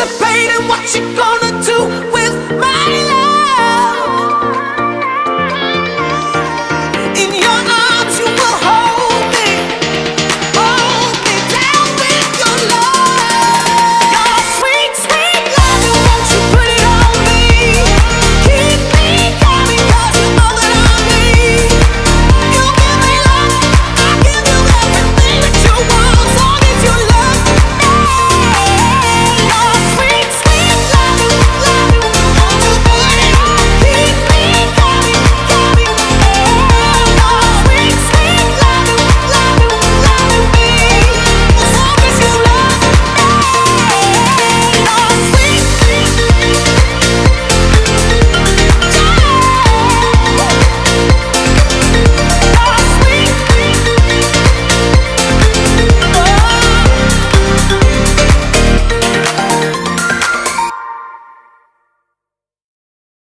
anticipating what you're gonna do with my love?